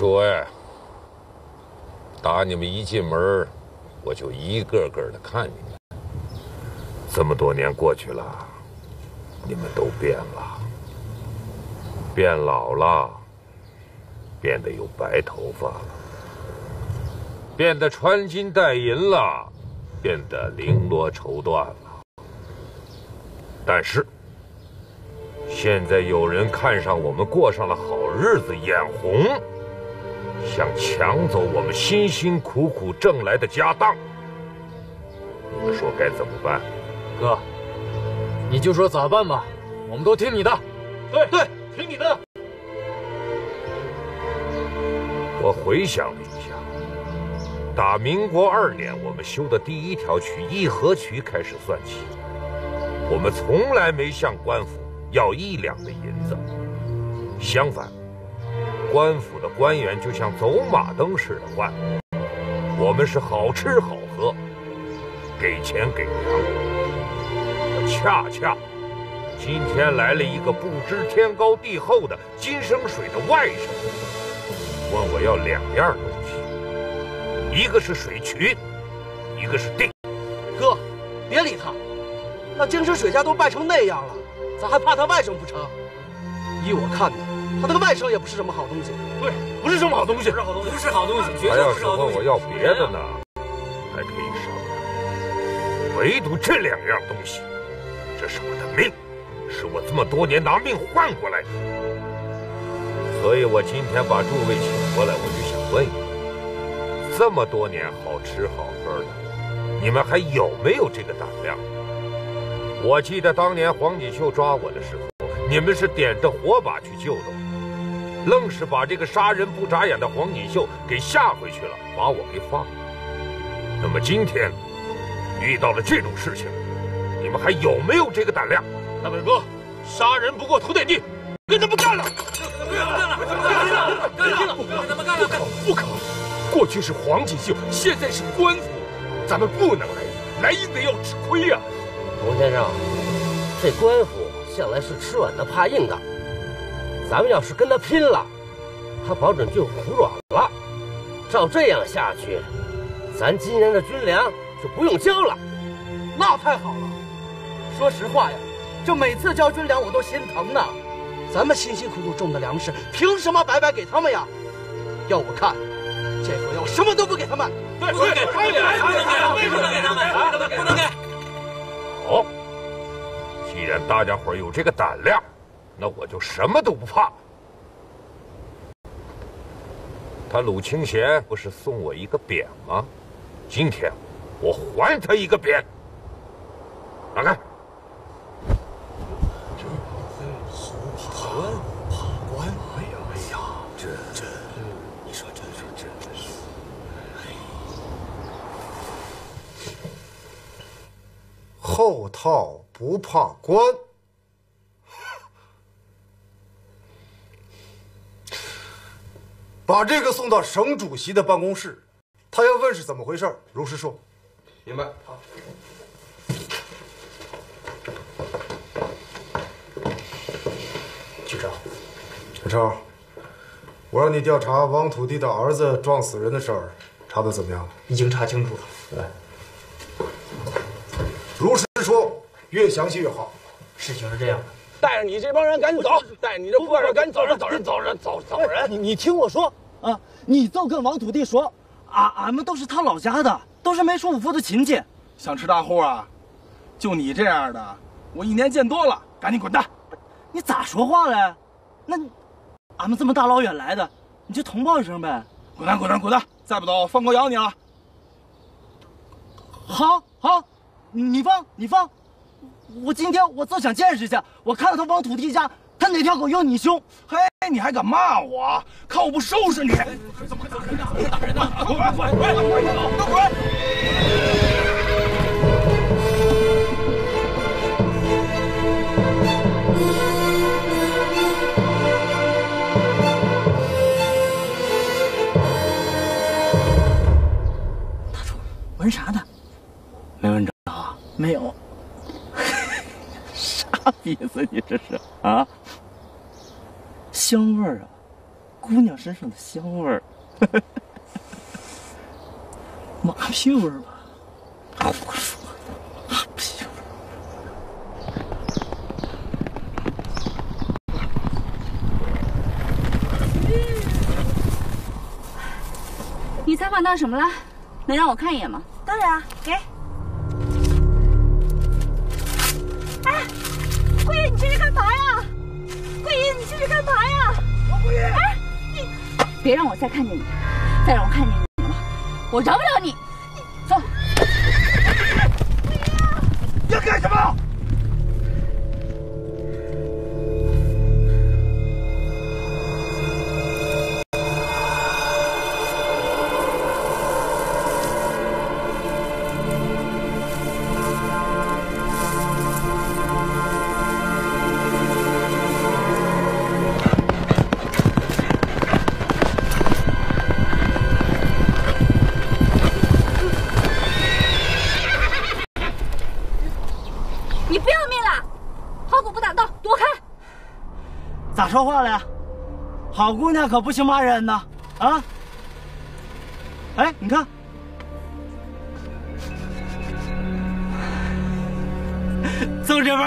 诸位，打你们一进门，我就一个个的看你们。这么多年过去了，你们都变了，变老了，变得有白头发了，变得穿金戴银了，变得绫罗绸缎了。但是，现在有人看上我们过上了好日子，眼红，想抢走我们辛辛苦苦挣来的家当。你们说该怎么办？哥，你就说咋办吧，我们都听你的。对对，听你的。我回想了一下，打民国二年我们修的第一条渠义和渠开始算起，我们从来没向官府要一两的银子。相反，官府的官员就像走马灯似的换，我们是好吃好喝，给钱给粮。可恰恰，今天来了一个不知天高地厚的金生水的外甥，问我要两样东西，一个是水渠，一个是地。哥，别理他，那金生水家都败成那样了，咱还怕他外甥不成？依我看呢，他那个外甥也不是什么好东西。对，不是什么好东西，不是好东西，不是好东西。他要是问我要别的呢，还可以商量，唯独这两样东西。这是我的命，是我这么多年拿命换过来的。所以我今天把诸位请过来，我就想问一问：这么多年好吃好喝的，你们还有没有这个胆量？我记得当年黄锦绣抓我的时候，你们是点着火把去救的我，愣是把这个杀人不眨眼的黄锦绣给吓回去了，把我给放了。那么今天遇到了这种事情。你们还有没有这个胆量？大本哥，杀人不过头点地，跟他们干了！不要干了！干了！干了！跟他们干了！不可不可！过去是黄锦绣，现在是官府，咱们不能来来硬的要吃亏呀！洪先生，这官府向来是吃软的怕硬的，咱们要是跟他拼了，他保准就服软了。照这样下去，咱今年的军粮就不用交了。那太好了！说实话呀，这每次交军粮我都心疼呢。咱们辛辛苦苦种的粮食，凭什么白白给他们呀？要我看，这回要什么都不给他们。对，不给，不给，为什么不能给他们？为什么不能给？好，既然大家伙有这个胆量，那我就什么都不怕。他鲁清贤不是送我一个匾吗？今天我还他一个匾。打开。后套不怕官，把这个送到省主席的办公室，他要问是怎么回事，如实说。明白。好。局长，小超，我让你调查王土地的儿子撞死人的事儿，查的怎么样了？已经查清楚了。来。如实说，越详细越好。事情是这样的，带着你这帮人赶紧走，带着你这破人赶紧走人，走人，走人，走走人。你你听我说啊，你就跟王土地说，俺俺们都是他老家的，都是梅叔五夫的亲戚。想吃大户啊？就你这样的，我一年见多了。赶紧滚蛋！你咋说话嘞？那俺们这么大老远来的，你就通报一声呗。滚蛋，滚蛋，滚蛋！再不走，放狗咬你了。好，好。你放，你放，我今天我就想见识一下，我看看他王土地家，他哪条狗有你凶？嘿，你还敢骂我？看我不收拾你！怎么打人呢？打人呢？滚滚滚都滚！大叔，闻啥呢？没闻着啊。没有，啥鼻子？你这是啊？香味儿啊！姑娘身上的香味儿，马屁味儿吧？胡说，马屁味儿。你采访到什么了？能让我看一眼吗？当然，给。桂英，你这是干嘛呀？桂英，你这是干嘛呀？王桂英，哎，你别让我再看见你，再让我看见你了，我饶不了说话了呀？好姑娘可不行骂人呐！啊！哎，你看，邹师傅，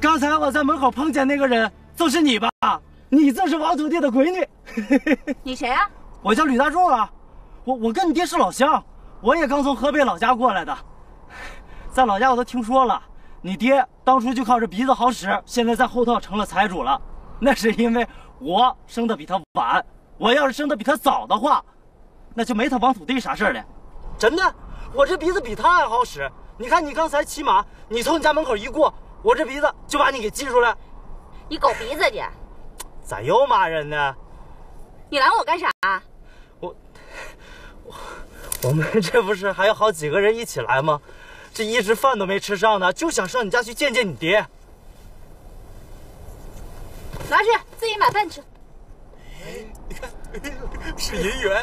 刚才我在门口碰见那个人，就是你吧？你就是王土地的闺女。你谁啊？我叫吕大柱啊，我我跟你爹是老乡，我也刚从河北老家过来的，在老家我都听说了，你爹当初就靠着鼻子好使，现在在后头成了财主了，那是因为我生的比他晚，我要是生的比他早的话，那就没他王土地啥事儿了。真的，我这鼻子比他还好使。你看你刚才骑马，你从你家门口一过，我这鼻子就把你给记出来。你狗鼻子你！咋又骂人呢？你拦我干啥？我我我们这不是还有好几个人一起来吗？这一直饭都没吃上呢，就想上你家去见见你爹。拿去自己买饭吃。哎你看，是银元。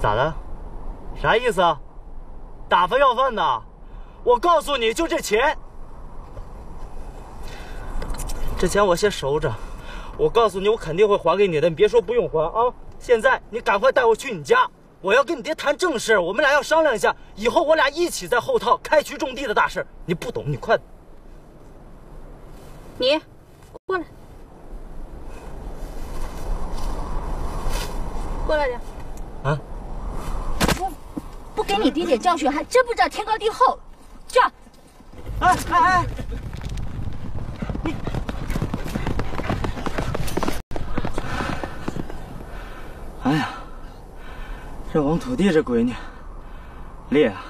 咋的？啥意思啊？打发要饭的？我告诉你就这钱，这钱我先收着。我告诉你，我肯定会还给你的，你别说不用还啊！现在你赶快带我去你家，我要跟你爹谈正事，我们俩要商量一下，以后我俩一起在后套开渠种地的大事。你不懂，你快。你过来，过来点。啊？不不给你爹点教训，还真不知道天高地厚。这，哎哎哎，你，这王土地这闺女，烈啊！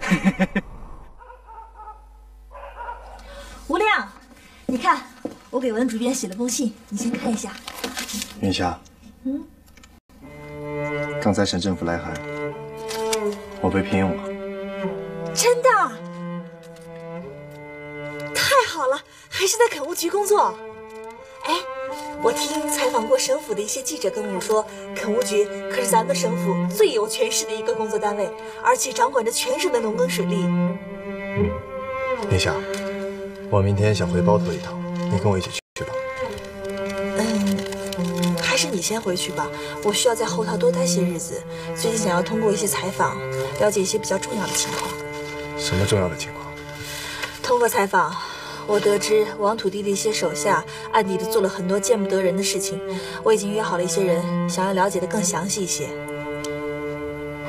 吴亮，你看，我给文主编写了封信，你先看一下。云霞，嗯，刚才省政府来函，我被聘用了。真的？太好了，还是在垦务局工作。哎，我听采访过省府的一些记者跟我说，垦务局可是咱们省府最有权势的一个工作单位，而且掌管着全省的农耕水利。云霞，我明天想回包头一趟，你跟我一起去吧。嗯，还是你先回去吧，我需要在后套多待些日子。最近想要通过一些采访，了解一些比较重要的情况。什么重要的情况？通过采访，我得知王土地的一些手下暗地里做了很多见不得人的事情。我已经约好了一些人，想要了解的更详细一些。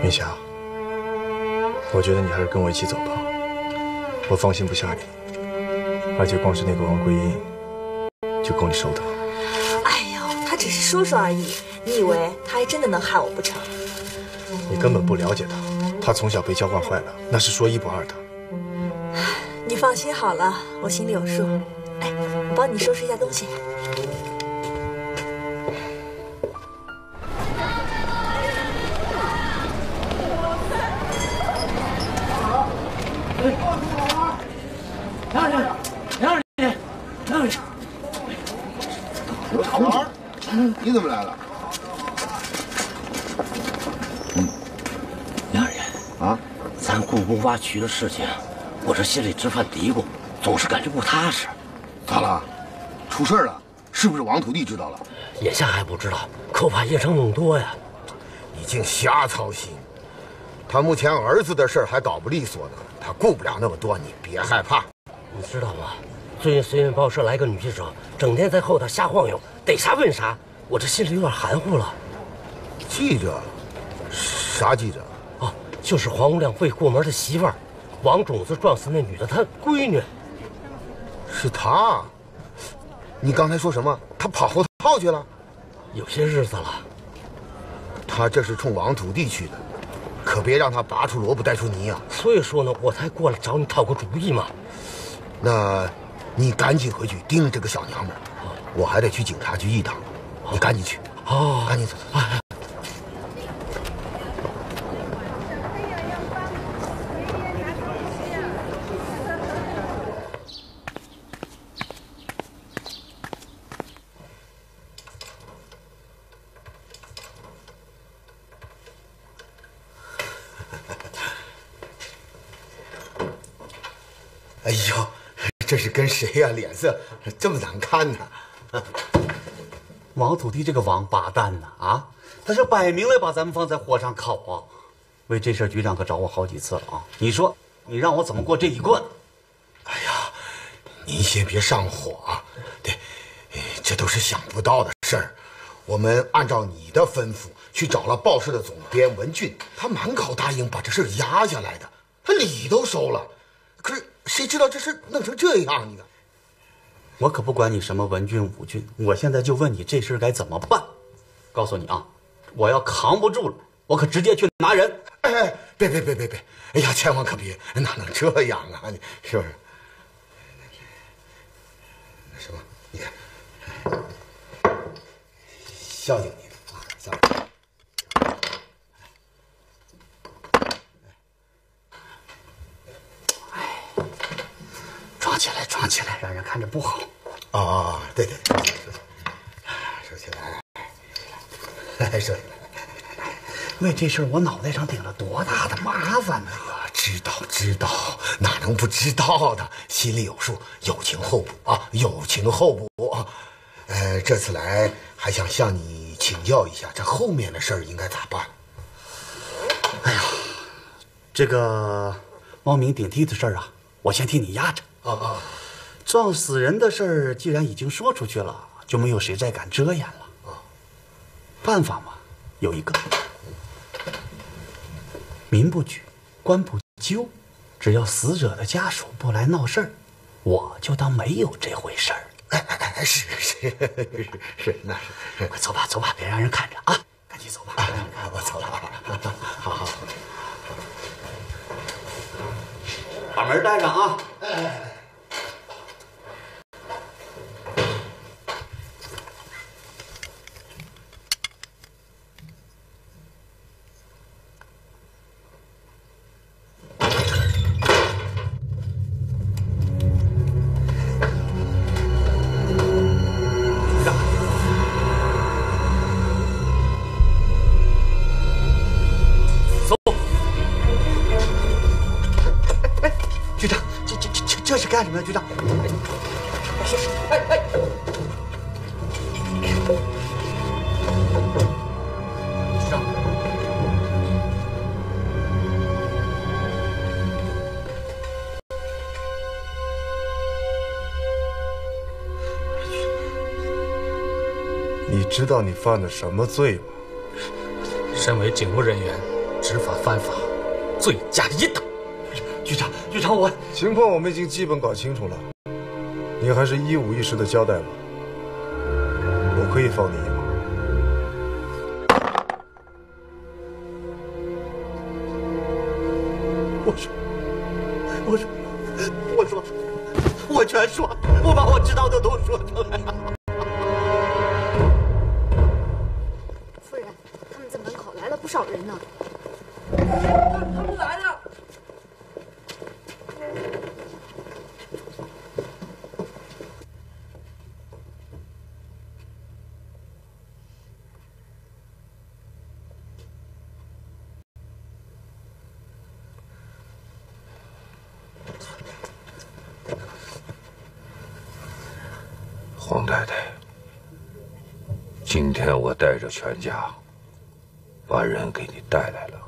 云霞，我觉得你还是跟我一起走吧，我放心不下你，而且光是那个王桂英就够你受的了。哎呦，他只是说说而已，你以为他还真的能害我不成？你根本不了解他，他从小被娇惯坏了，那是说一不二的。放心好了，我心里有数。哎，我帮你收拾一下东西。让让让让让让！老二，你怎么来了？两人啊，咱故宫挖渠的事情，我这心里直犯嘀咕，总是感觉不踏实。咋了？出事了？是不是王土地知道了？眼下还不知道，可我怕夜长梦多呀。你净瞎操心。他目前儿子的事还搞不利索呢，他顾不了那么多，你别害怕。你知道吗？最近绥远报社来个女记者，整天在后头瞎晃悠，逮啥问啥，我这心里有点含糊了。记者？啥记者？哦，就是黄无亮未过门的媳妇儿，王种子撞死那女的，她闺女。是她？你刚才说什么？她跑后套去了？有些日子了。她这是冲王土地去的，可别让她拔出萝卜带出泥啊！所以说呢，我才过来找你讨个主意嘛。那，你赶紧回去盯着这个小娘们儿，我还得去警察局一趟。你赶紧去，哦，赶紧走。哎呦，这是跟谁呀？脸色这么难看呢？王土地这个王八蛋呢？啊，他是摆明了把咱们放在火上烤啊！为这事，局长可找我好几次了啊！你说，你让我怎么过这一关？哎呀，您先别上火啊！对，这都是想不到的事儿。我们按照你的吩咐去找了报社的总编文俊，他满口答应把这事压下来的，他礼都收了。可是谁知道这事弄成这样呢？我可不管你什么文俊武俊，我现在就问你这事该怎么办？告诉你啊，我要扛不住了，我可直接去拿人。哎哎，别别别别别！哎呀，千万可别，哪能这样啊？你是不是？什么？你看，孝敬你啊，孝敬。装起来，装起来，让人看着不好。啊啊，对对，收起来，说起来。为这事我脑袋上顶了多大的麻烦呢？知道知道，哪能不知道的？心里有数，有情后补啊，有情后补。呃，这次来还想向你请教一下，这后面的事儿应该咋办？哎呀，这个冒名顶替的事儿啊，我先替你压着。啊啊！撞死人的事儿既然已经说出去了，就没有谁再敢遮掩了。啊，办法嘛，有一个，民不举，官不究，只要死者的家属不来闹事儿，我就当没有这回事儿。哎哎哎，是是是是，那是。快走吧，走吧，别让人看着啊！赶紧走吧。啊，我走了。好好，把门带上啊！哎。干什么呀，局长？哎哎！局长，你知道你犯的什么罪吗？身为警务人员，执法犯法，罪加一等。局长，局长，我情况我们已经基本搞清楚了，你还是一五一十的交代吧，我可以放你一马。我说，我说，我说，我全说，我把我知道的都说出来了。夫人，他们在门口来了不少人呢。他们来了。王太太，今天我带着全家把人给你带来了。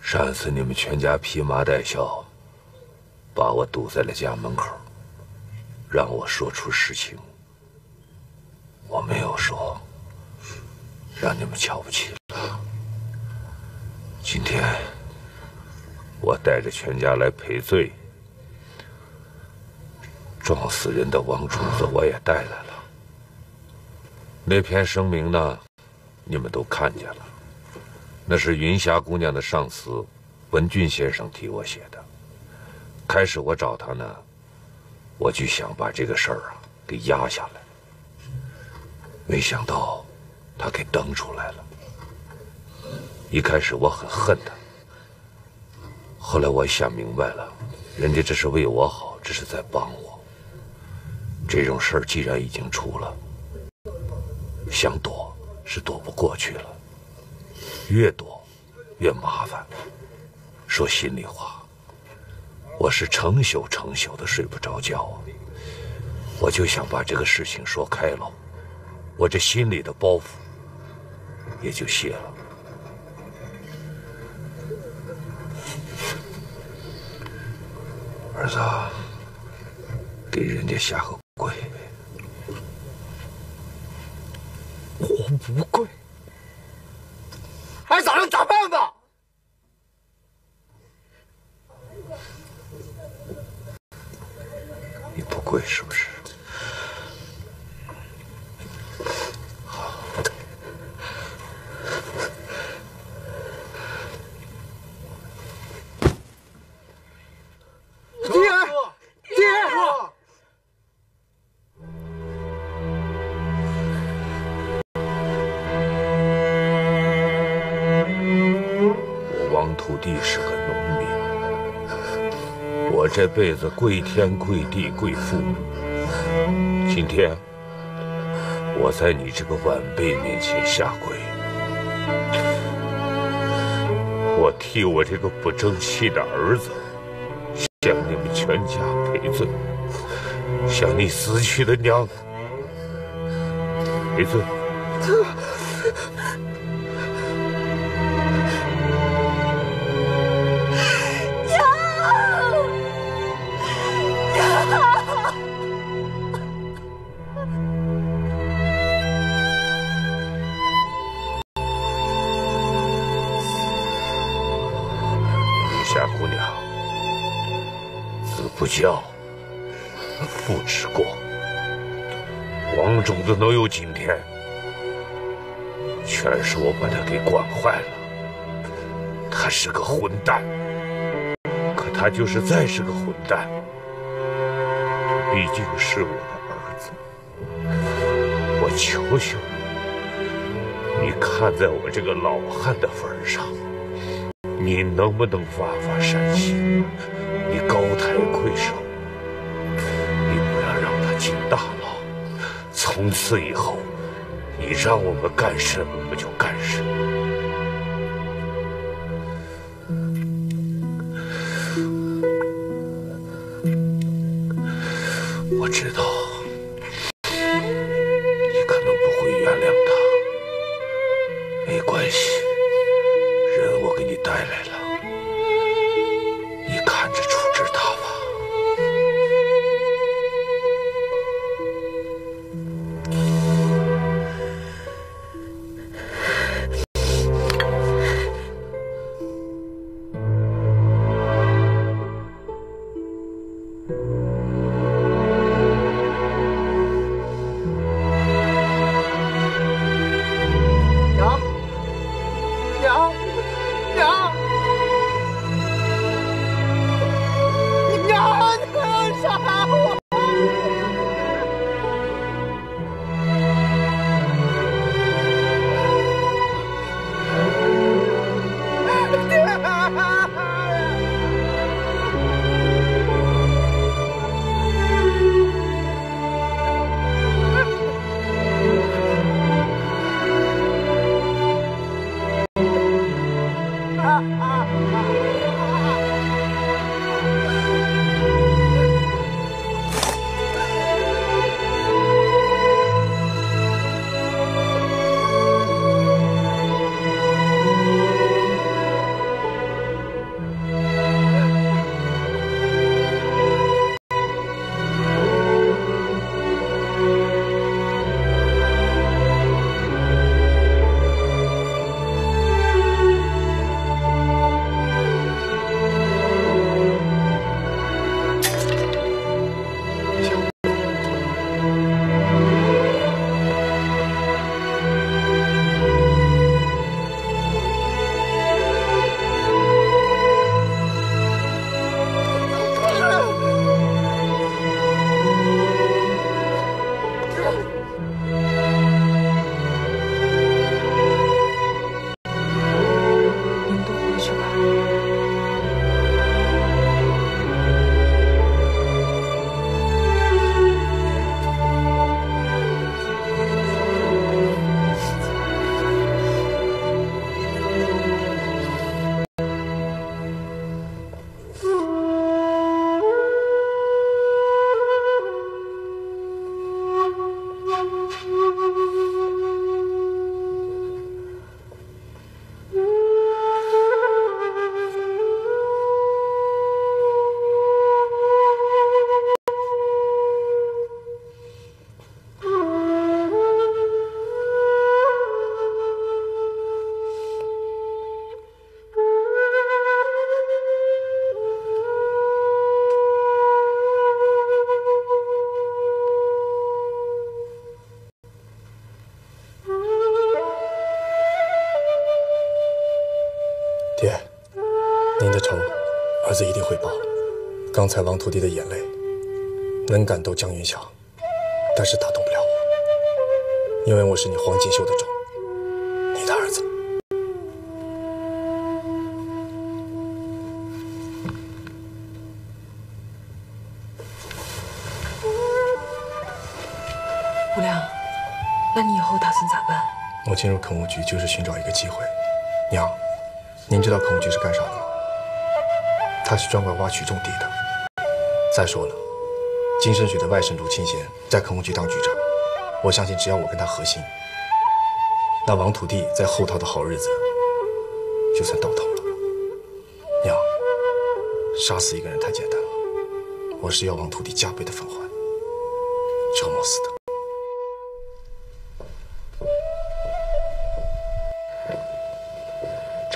上次你们全家披麻戴孝，把我堵在了家门口，让我说出实情。我没有说，让你们瞧不起。天我带着全家来赔罪，撞死人的王主子我也带来了。那篇声明呢，你们都看见了。那是云霞姑娘的上司文俊先生替我写的。开始我找他呢，我就想把这个事儿啊给压下来。没想到他给登出来了。一开始我很恨他，后来我想明白了，人家这是为我好，这是在帮我。这种事儿既然已经出了，想躲是躲不过去了。越躲越麻烦。说心里话，我是成宿成宿的睡不着觉啊。我就想把这个事情说开了，我这心里的包袱也就卸了。儿子，给人家下个跪。我不跪。还咋样咋办吧？这辈子跪天跪地跪父母。今天我在你这个晚辈面前下跪，我替我这个不争气的儿子向你们全家赔罪，向你死去的娘赔罪。姑娘，子不教，父之过。王种子能有今天，全是我把他给惯坏了。他是个混蛋，可他就是再是个混蛋，毕竟是我的儿子。我求求你，你看在我这个老汉的份上。你能不能发发善心？你高抬贵手，你不要让他进大牢。从此以后，你让我们干什么，我们就干爹，您的仇，儿子一定会报。刚才王徒弟的眼泪能感动江云霄，但是打动不了我，因为我是你黄锦绣的种，你的儿子。吴亮，那你以后打算咋办？我进入垦务局就是寻找一个机会，娘。您知道垦务局是干啥的吗？他是专管挖取种地的。再说了，金生雪的外甥陆清贤在垦务局当局长，我相信只要我跟他合心，那王土地在后套的好日子就算到头了。娘，杀死一个人太简单了，我是要王土地加倍的奉还，折磨死他。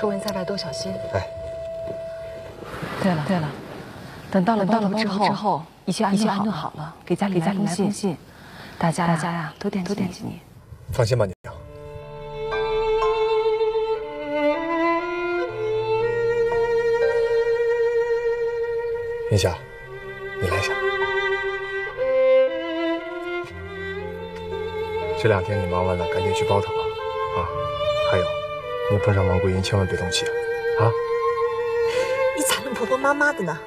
抽完再来多小心。哎。对了对了，等到了到了之后之后，一切一切安顿好了，给家里给家里来封信，大家大家呀都惦都惦记你。放心吧，娘。云霞，你来一下。这两天你忙完了，赶紧去包头啊。啊，还有，你碰上王桂英，千万别动气啊！啊。你咋那么婆婆妈妈的呢？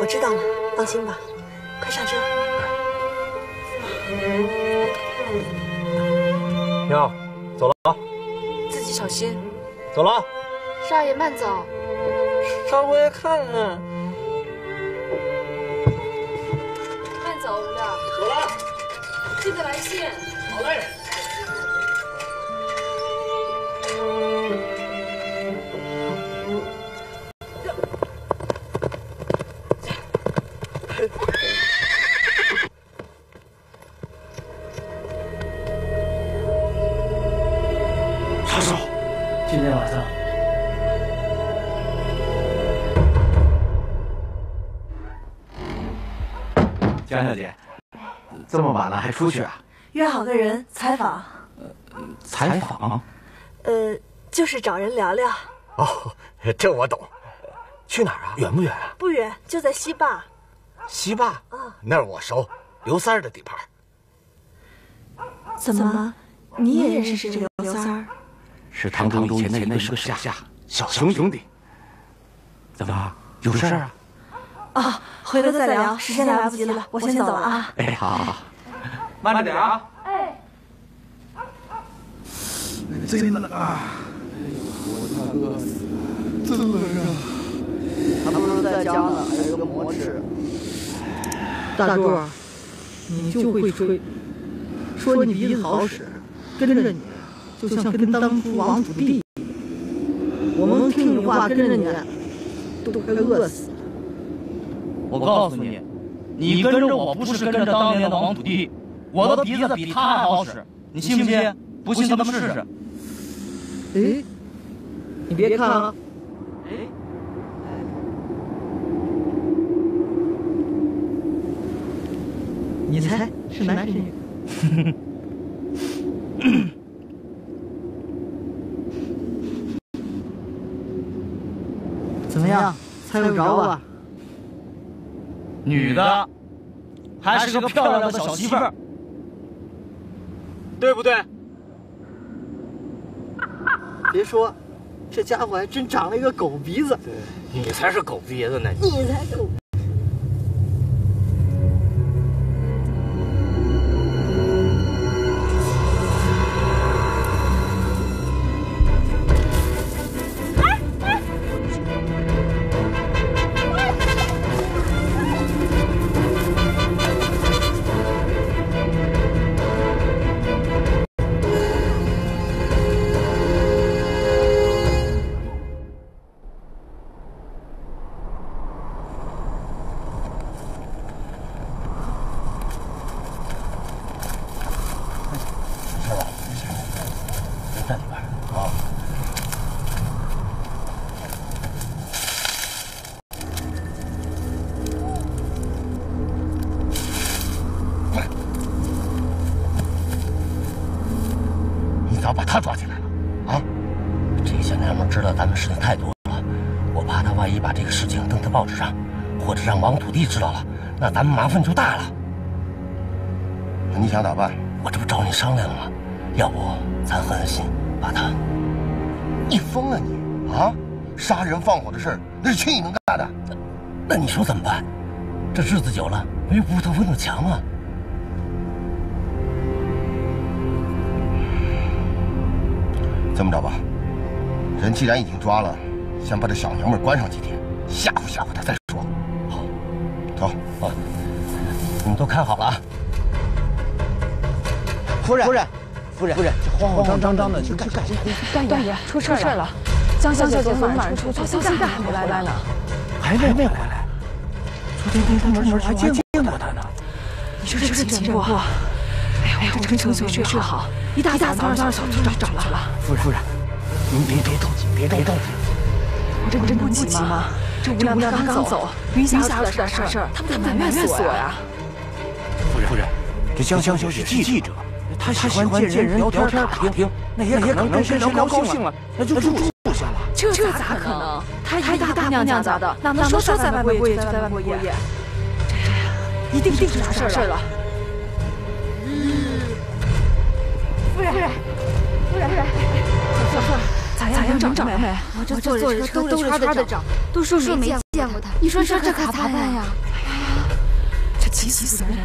我知道了，放心吧，快上车。娘，走了啊！自己小心。走了。少爷慢走。上回看看。慢走，无聊。走了。记得来信。好嘞。江小姐，这么晚了还出去啊？约好个人采访。采访？呃，就是找人聊聊。哦，这我懂。去哪儿啊？远不远啊？不远，就在西坝。西坝？啊，那儿我熟，刘三儿的地盘。怎么，你也认识这个刘三儿？是堂堂以前的一个手下，小熊兄弟。怎么有事啊？啊，回头再聊，时间来不及了，我先走了啊。哎，好好好，慢着点啊。哎。真冷啊！我快饿死了，真冷啊！还不如在家呢，还有个馍吃。大柱，你就会吹，说你鼻子好使，跟着你就像跟当初王土地。我们听你话跟着你，都快饿死了。我告诉你，你跟着我不是跟着当年的王土地，我的鼻子比他还好使，你信不信？不信咱们试试。哎，你别看啊！哎，你猜是男是女？怎么样，猜不着吧？女的，还是个漂亮的小媳妇儿，对不对？别说，这家伙还真长了一个狗鼻子。你才是狗鼻子呢！你才狗。咱们麻烦就大了。你想咋办？我这不找你商量吗？要不咱狠狠心把他……你疯了你啊！杀人放火的事儿，那是轻易能干的。那你说怎么办？这日子久了，没屋头温度强啊。这么着吧，人既然已经抓了，先把这小娘们关上几天，吓唬吓唬她再说。走啊！你们都看好了啊！夫人，夫人，夫人，夫人，慌慌张张的去干干干大爷，出事了！江小姐昨晚上出去，到现在还没回来呢。还没回来？昨天他出门还见过他呢。你说这是情况不？哎呀，我这程序没睡好，一大早早上小去找了。夫人，夫人，您别别着急，别别着急。我这这不急吗？这吴良刚刚走，云霞出了啥事儿，他们得埋怨死我呀。夫人，夫人，这江小姐是记者，她喜欢见人聊天打听，那也可能跟谁聊高兴了，那就住住下了。这这咋可能？她一个大姑娘家的，哪能说在外面过夜就在外面过夜？这呀，一定是出事儿了。找着没？我这坐着车兜着圈的找，都说没见过他。你说说这可咋办呀？哎呀，这急死人！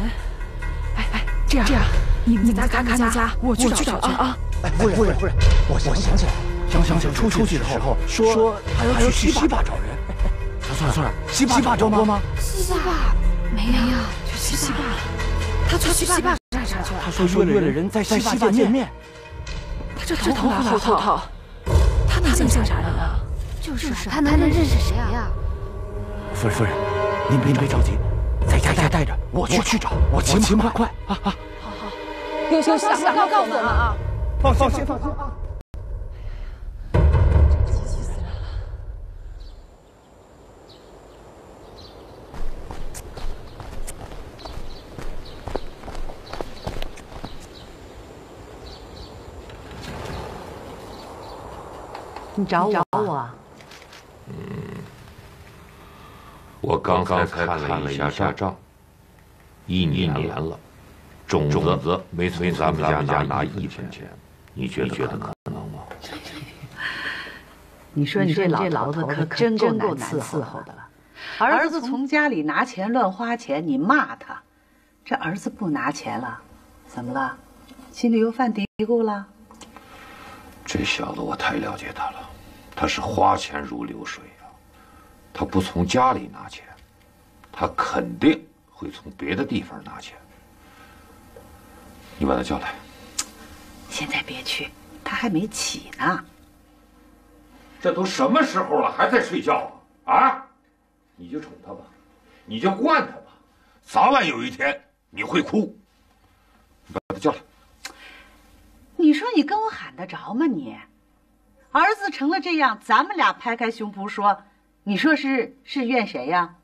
哎哎，这样这样，你你咱赶赶家，我去去找去啊！哎，夫人夫人夫人，我我想起来了，江小姐出去的时候说她要去西坝找人。算了算了，西坝找过吗？西坝没有，去西坝，他去西坝干啥去了？他说约了人在西坝见面。他这这头发后套，他能像啥人啊？就是他能认识谁呀？夫人夫人，您您别着急，在家待着，我去去找，我骑骑马快啊啊！好好，有消息赶快告诉我们啊！放放心放心啊！你找我？嗯，我刚才看了一下账，一年了，种子没从咱们家拿一分钱，你觉得可能吗？你 说你这老头子可真够难伺候的了。儿子从家里拿钱乱花钱，你骂他；这儿子不拿钱了，怎么了？心里又犯嘀咕了？这小子我太了解他了，他是花钱如流水啊！他不从家里拿钱，他肯定会从别的地方拿钱。你把他叫来。现在别去，他还没起呢。这都什么时候了，还在睡觉啊？啊！你就宠他吧，你就惯他吧，早晚有一天你会哭。你把他叫来。你说你跟我喊得着吗？你儿子成了这样，咱们俩拍开胸脯说，你说是是怨谁呀？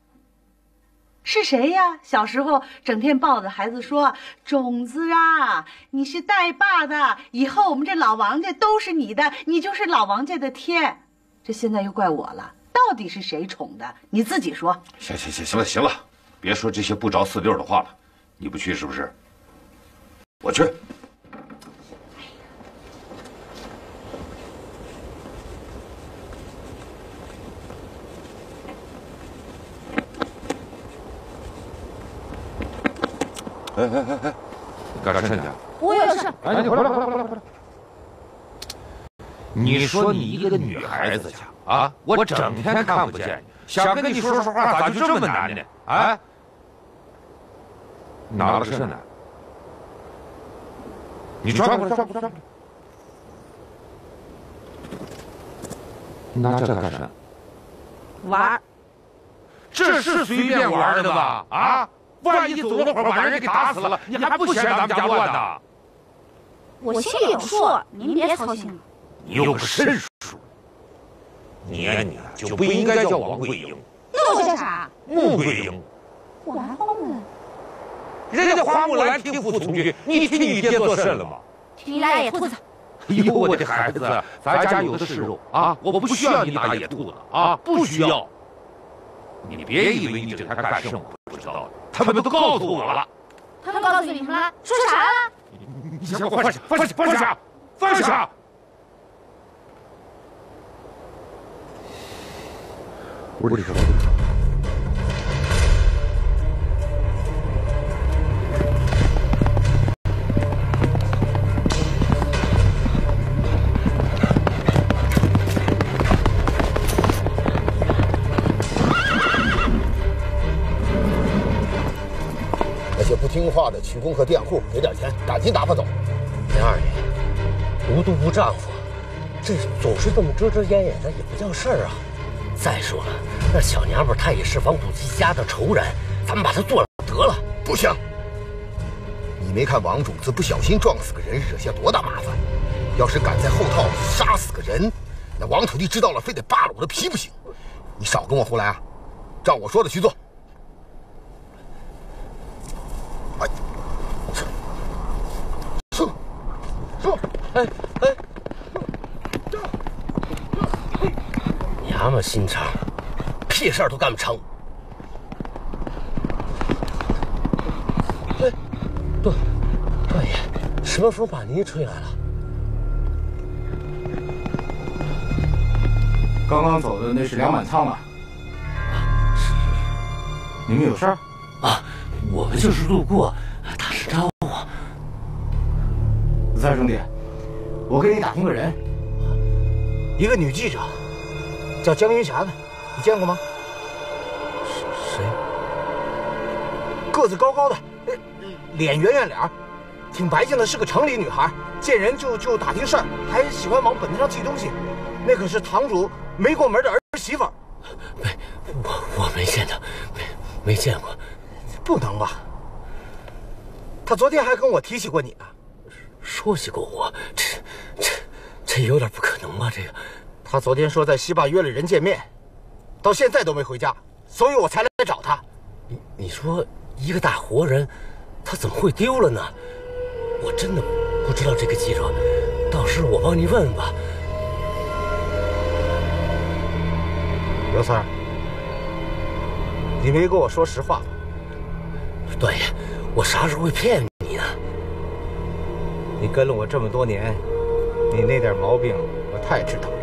是谁呀？小时候整天抱着孩子说：“种子啊，你是带爸的，以后我们这老王家都是你的，你就是老王家的天。”这现在又怪我了，到底是谁宠的？你自己说。行行行行了行了，别说这些不着四六的话了。你不去是不是？我去。哎哎哎哎，干啥去？我有事。哎，你回来回来回来回来！你说你一个女孩子家啊，我整天看不见你，想跟你说说话，咋就这么难呢？啊？拿了个肾呢？你转过来，转过来，转过来！拿这干啥？玩。这是随便玩的吧？啊？万一走了会儿把人给打死了，你还不嫌咱们家乱呢？我心里有数，您别操心了。你有个肾数，你呀你就不应该叫王桂英，那我叫啥？穆桂英。我还花木兰。人家花木兰替父从军，你替你爹做甚了吗？替你拉野兔子。哎呦，我的孩子，咱家有的是肉啊，我不需要你拿野兔子啊，不需要。你别以为你对他干什么我不知道，他们都告诉我了。他们告诉你们了？说啥了？你先给我放下，放下，放下，放下！屋里是的曲工和佃户，给点钱，赶紧打发走。梁二爷，无毒不丈夫，这总是这么遮遮掩掩的，也不叫事儿啊。再说了，那小娘们她也是王土基家的仇人，咱们把她做了得了。不行，你没看王主子不小心撞死个人，惹下多大麻烦？要是敢在后套杀死个人，那王土地知道了，非得扒了我的皮不行。你少跟我胡来啊！照我说的去做。哎，是，是，哎哎，哎哎娘们心肠，屁事儿都干不成。哎，对，对爷，什么风把您吹来了？刚刚走的那是梁满仓吧？是是是你们有事儿？啊，我们就是路过，打声招呼。三兄弟，我给你打听个人，一个女记者，叫江云霞的，你见过吗？谁？个子高高的，呃脸圆圆脸，挺白净的，是个城里女孩，见人就就打听事儿，还喜欢往本子上记东西。那可是堂主没过门的儿媳妇。没，我我没见到，没没见过。不能吧？他昨天还跟我提起过你呢，说起过我，这这有点不可能吧？这个，他昨天说在西坝约了人见面，到现在都没回家，所以我才来找他。你你说一个大活人，他怎么会丢了呢？我真的不知道这个记者，到时候我帮你问问吧。刘三，你没跟我说实话吧。段爷，我啥时候会骗你呢？你跟了我这么多年，你那点毛病我太知道了。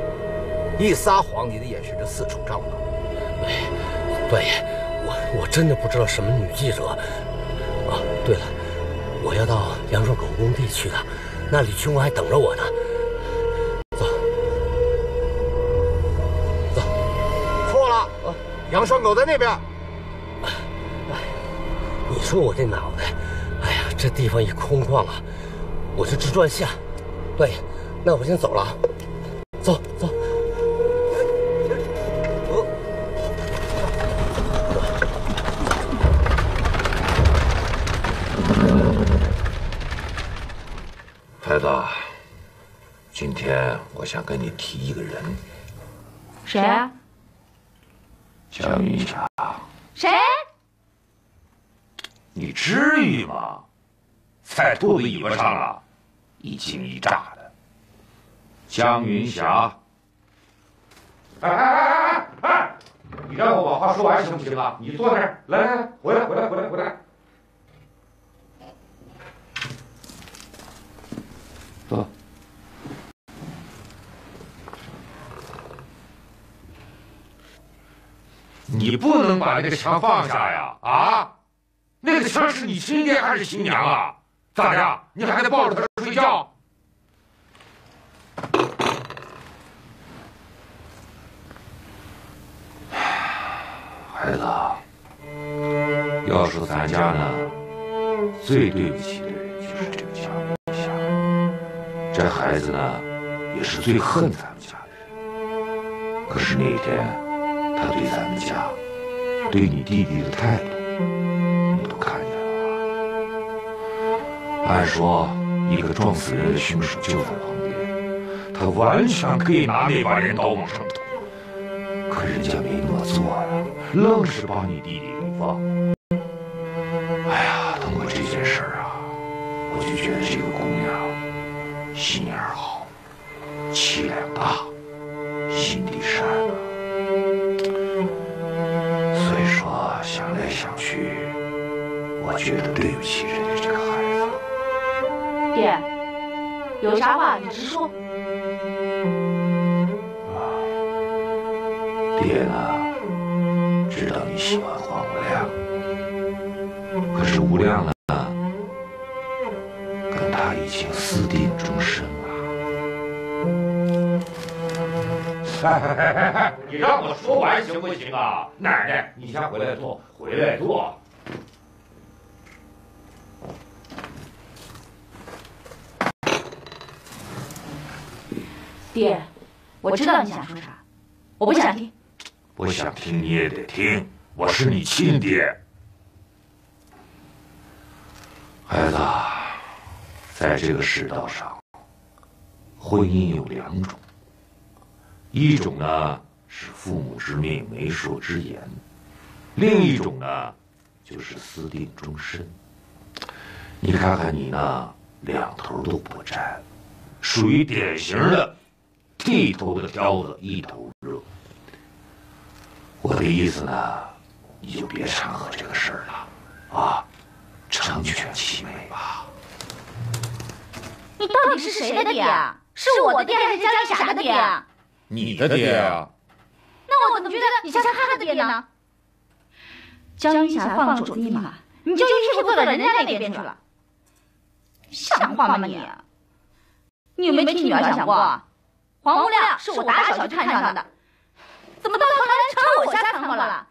一撒谎，你的眼神就四处张望。哎，段爷，我我真的不知道什么女记者。啊，对了，我要到杨双狗工地去的，那李群还等着我呢。走错了，杨双狗在那边。哎你说我这脑袋，哎呀，这地方一空旷啊，我就直转向。段爷，那我先走了啊，走走。孩子，今天我想跟你提一个人，谁啊？江云霞。谁？你至于吗？在兔子尾巴上啊，一惊一乍的。江云霞，哎哎哎哎哎！你让我把话说完行不行啊？你坐那儿，来来来，回来回来回来回来。坐。你不能把那个枪放下呀！啊，那个枪是你亲爹还是亲娘啊？咋的？你还得抱着他睡觉？孩子，要说咱家呢，最对不起的人就是这个江云霞。这孩子呢，也是最恨咱们家的人。可是那天，他对咱们家，对你弟弟的态度，你都看见了吧？按说，一个撞死人的凶手就在旁边，他完全可以拿那把人刀往上捅。可人家没那么做呀，愣是把你弟弟给放。完行不行啊？奶奶，你先回来坐，回来坐。爹，我知道你想说啥，我不想听。不想听你也得听，我是你亲爹。孩子，在这个世道上，婚姻有两种，一种呢是父母之命、媒妁之言，另一种呢就是私定终身。你看看你呢，两头都不沾，属于典型的剃头的挑子一头热。我的意思呢，你就别掺和这个事儿了，啊，成全其美吧。你到底是谁的爹？是我的爹还是江一霞的爹？你的爹啊？那我怎么觉得你像他的爹呢？江一霞放了手机密码，你就一屁股坐到人家那边去了，像话吗你？你有没有替女儿想过？黄无亮是我打小就看上的。怎么到头来成我家掺和了？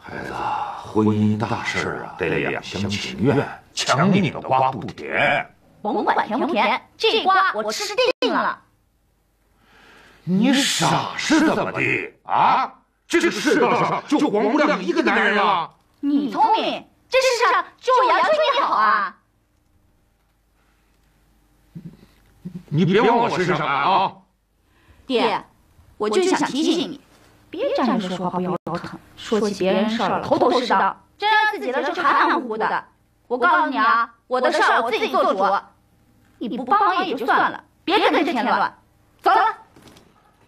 孩子，婚姻大事啊，得两厢情愿，抢你的瓜不甜。甭管甜不甜，这瓜我吃定了。你傻是怎么的啊？这个世道上就黄无亮一个男人啊？你聪明，这世上就我杨春你好啊？你别往我身上揽啊！爹，我就想提醒你。别站着说话不腰疼，说起别人事儿了头头是道，真让自己的事含含糊糊的。我告诉你啊，我的事儿我自己做主，你不帮忙也就算了，别跟着添乱。走了。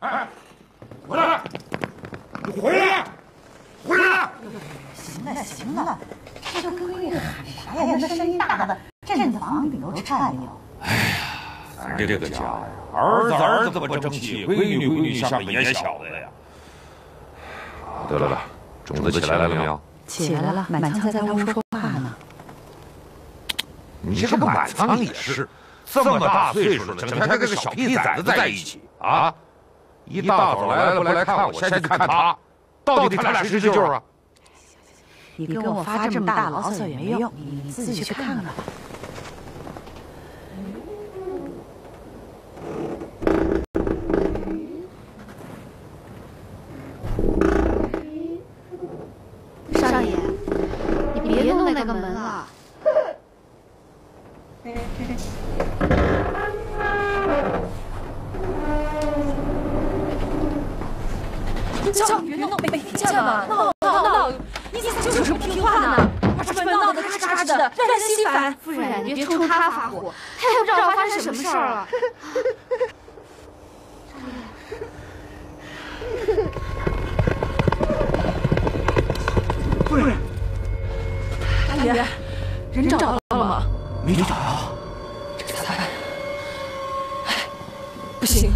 哎，回来！你回来！回来！行了行了，这都闺女喊啥呀？那声音大的震得房顶都颤悠。哎呀，咱这个家呀，儿子儿子不争气，闺女闺女像个野小子呀。得了了，种子起来了没有？起来了，满仓在屋说话呢。你这个满仓也是，这么大岁数了，整天跟个小屁崽子在一起啊！一大早来了不来看我，先去看他，到底他俩谁是舅啊？你跟我发这么大牢骚也没用，你自己去看看吧。那个门了。叫你别弄，没听见吗？闹闹闹！你咋就是不听话呢？把这门闹得咔哧咔哧的，让人心烦。夫人，你别冲他发火，他也不知道发生什么事儿了。夫人。大爷，人找到了吗？没找到，这咋办？哎，不行，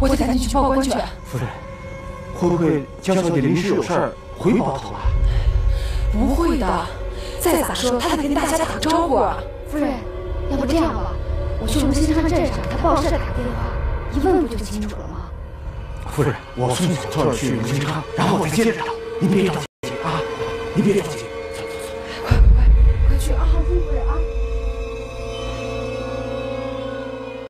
我得赶紧去报官去。夫人，会不会江小姐临时有事儿回包头了？不会的，再咋说她得跟大家打个招呼啊。夫人，要不这样吧，我去我们新昌镇上，他报社打个电话，一问不就清楚了吗？夫人，我送你小翠去新昌，然后我再接着找。您别着急啊，您别着急。